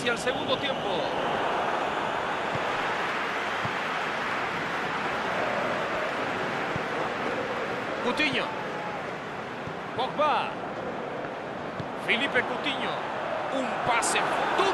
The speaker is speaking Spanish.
inicia el segundo tiempo. Coutinho. Pogba. Felipe Coutinho. Un pase. ¿Dónde?